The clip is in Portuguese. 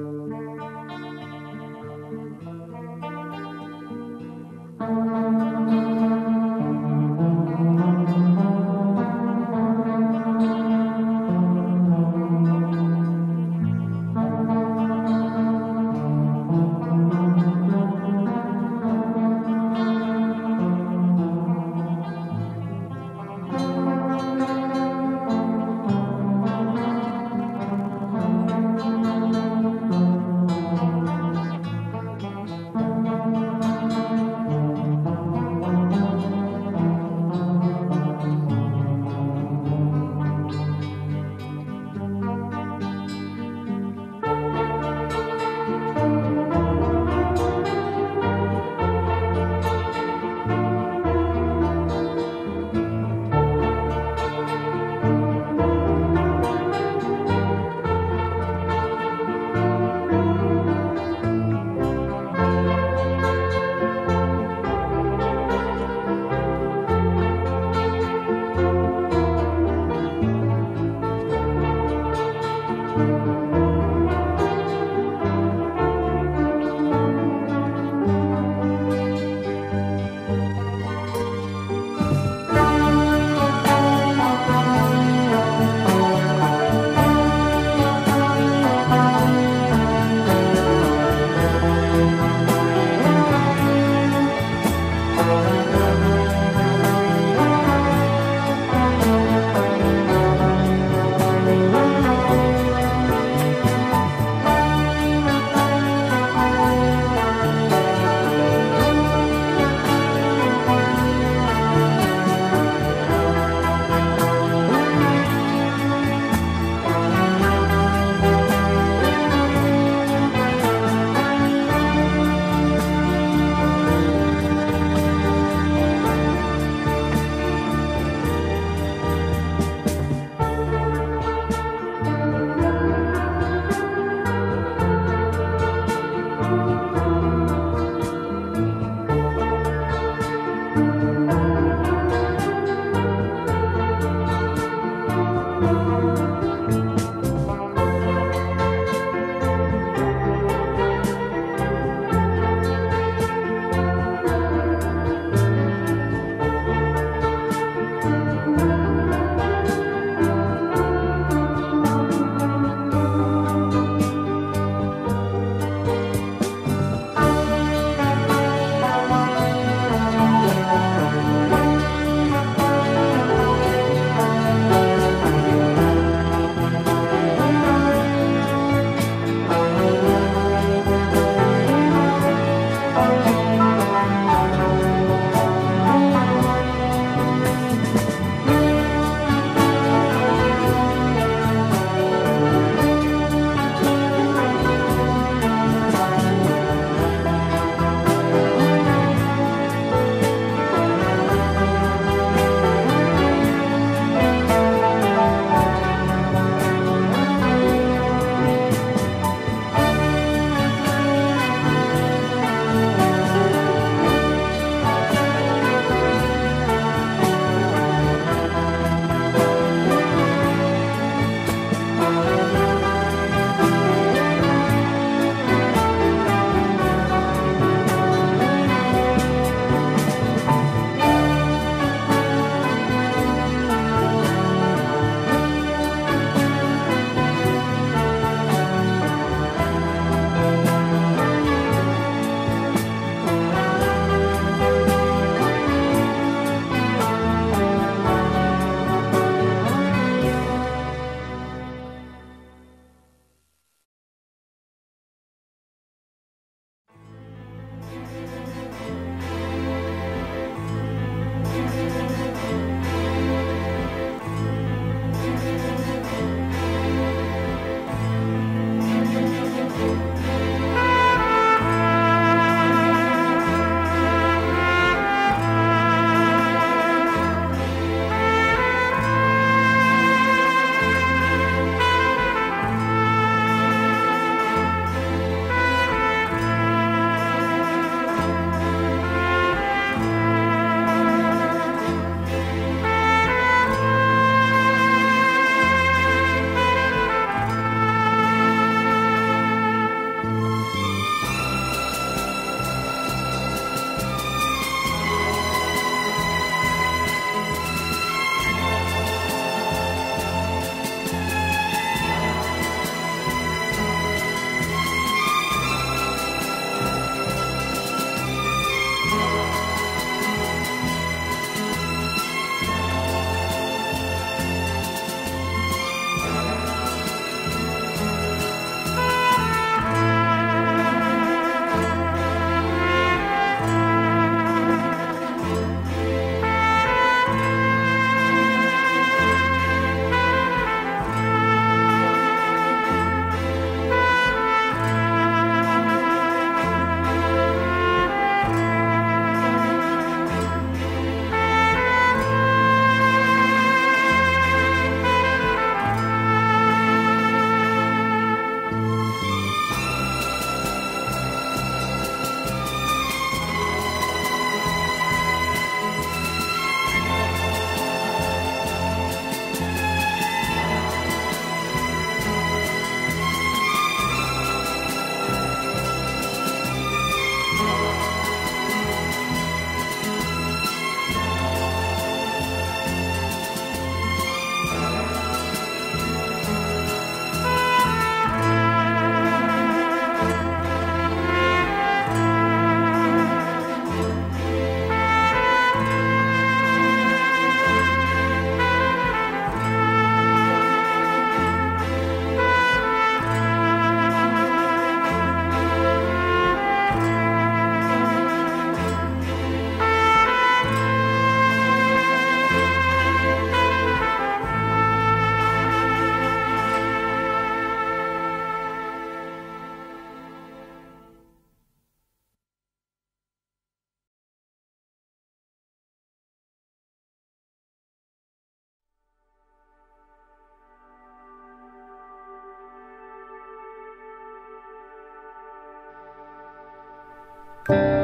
Música Música